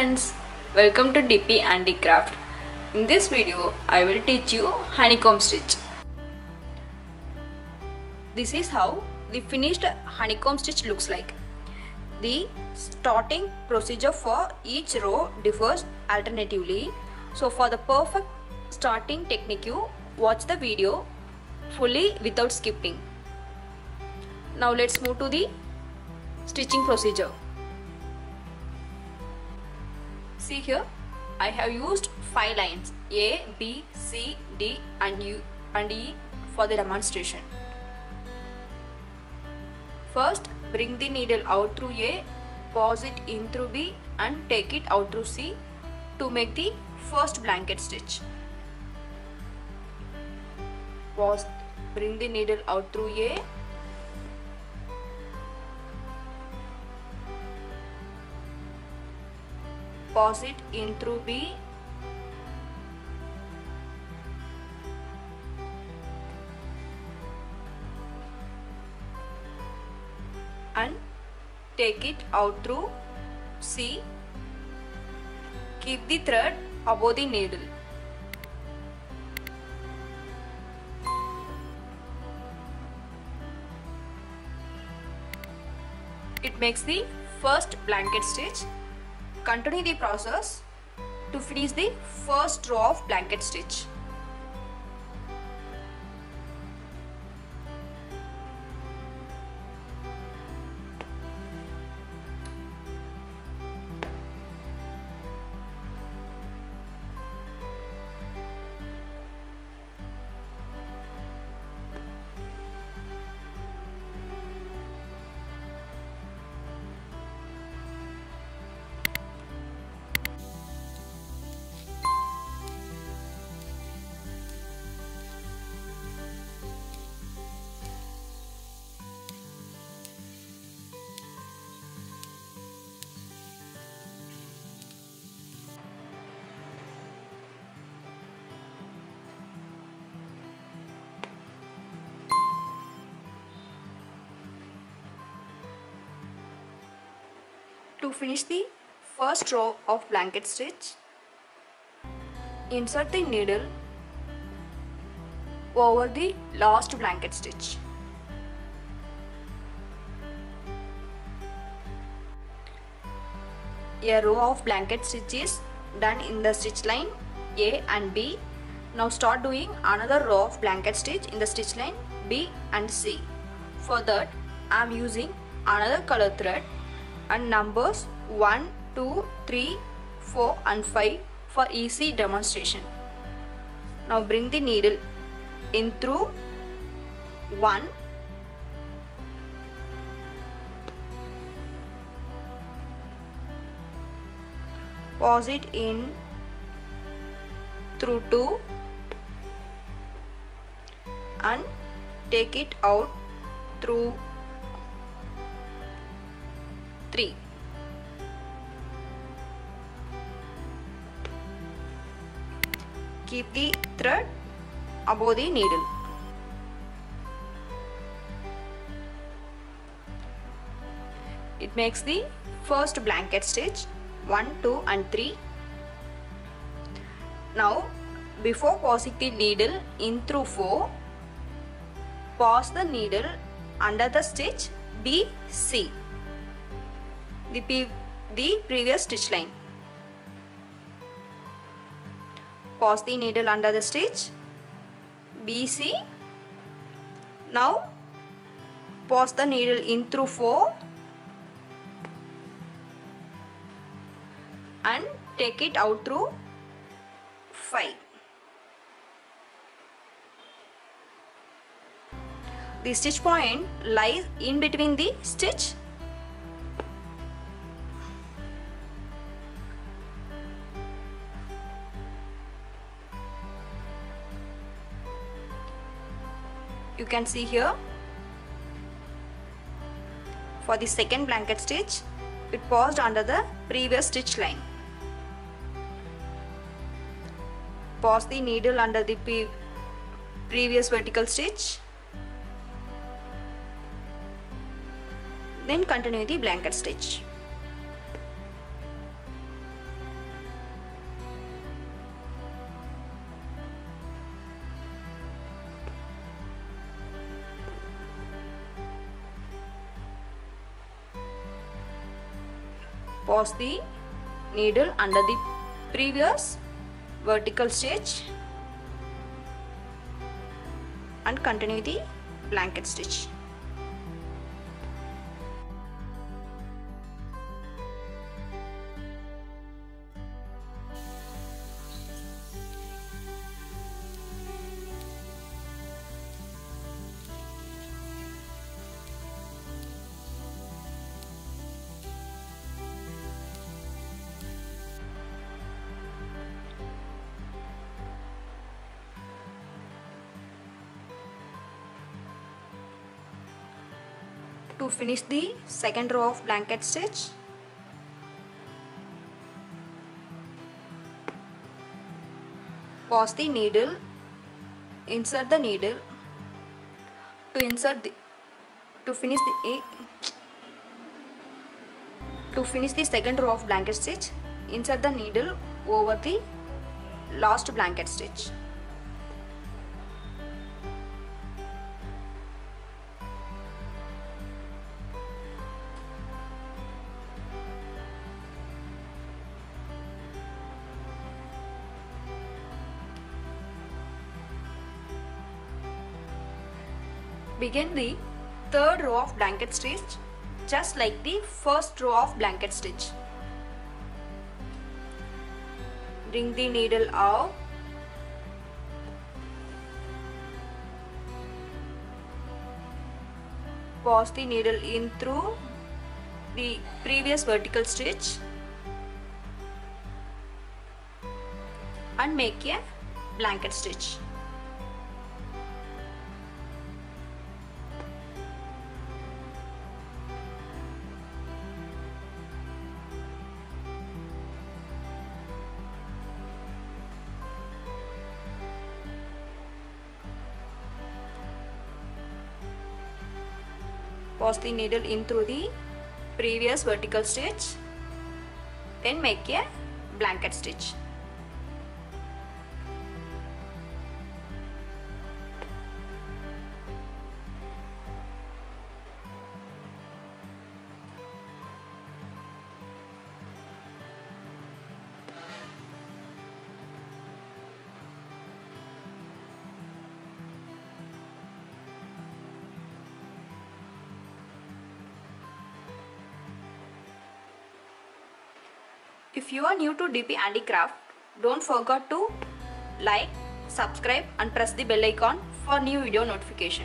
friends, welcome to DP Handy Craft. In this video, I will teach you honeycomb stitch. This is how the finished honeycomb stitch looks like. The starting procedure for each row differs alternatively. So for the perfect starting technique, you watch the video fully without skipping. Now let's move to the stitching procedure. See here, I have used 5 lines A, B, C, D and U and E for the demonstration. First, bring the needle out through A, pause it in through B and take it out through C to make the first blanket stitch. Pause, bring the needle out through A, pause it in through B and take it out through C. Keep the thread above the needle. It makes the first blanket stitch. Continue the process to finish the first row of blanket stitch. To finish the first row of blanket stitch, insert the needle over the last blanket stitch. A row of blanket stitches done in the stitch line A and B. Now start doing another row of blanket stitch in the stitch line B and C. For that I am using another color thread and numbers 1, 2, 3, 4 and 5 for easy demonstration. Now bring the needle in through 1 pause it in through 2 and take it out through 3 keep the thread above the needle. It makes the first blanket stitch 1 2 and 3 now before passing the needle in through 4 pass the needle under the stitch BC the, the previous stitch line. Pass the needle under the stitch BC. Now pass the needle in through 4 and take it out through 5. The stitch point lies in between the stitch can see here. For the second blanket stitch it paused under the previous stitch line. Pause the needle under the pre previous vertical stitch. Then continue the blanket stitch Pause the needle under the previous vertical stitch and continue the blanket stitch. To finish the second row of blanket stitch. Pause the needle. Insert the needle. To insert the to finish the to finish the second row of blanket stitch insert the needle over the last blanket stitch Begin the third row of blanket stitch just like the first row of blanket stitch. Bring the needle out. Pass the needle in through the previous vertical stitch and make a blanket stitch. Pass the needle in through the previous vertical stitch. Then make a blanket stitch If you are new to DP Handy Craft, don't forget to like, subscribe and press the bell icon for new video notification.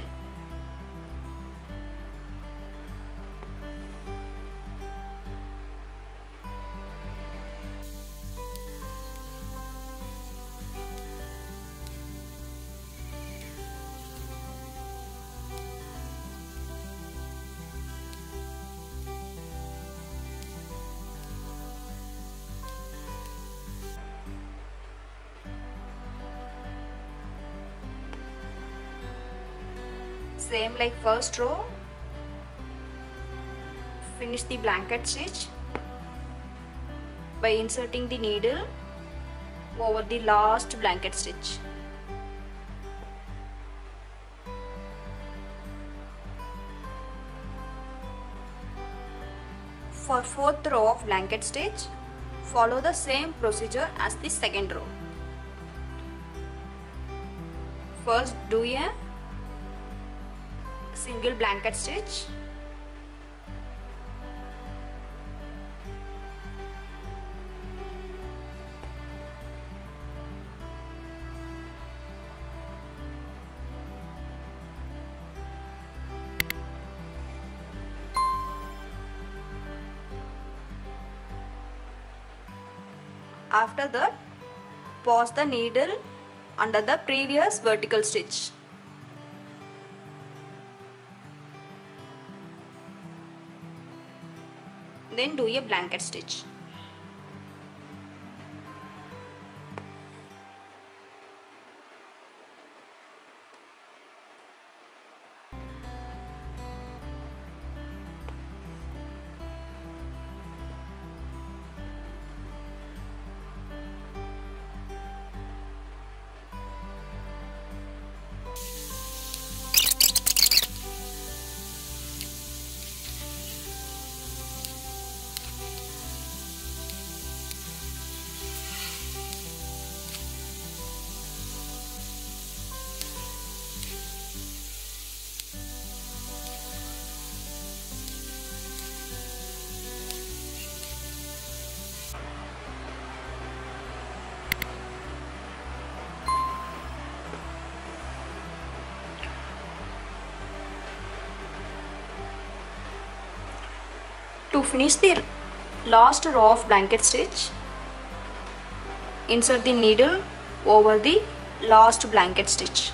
Same like first row. Finish the blanket stitch by inserting the needle over the last blanket stitch. For fourth row of blanket stitch follow the same procedure as the second row. First do a single blanket stitch. After that pause the needle under the previous vertical stitch then do a blanket stitch To finish the last row of blanket stitch, insert the needle over the last blanket stitch.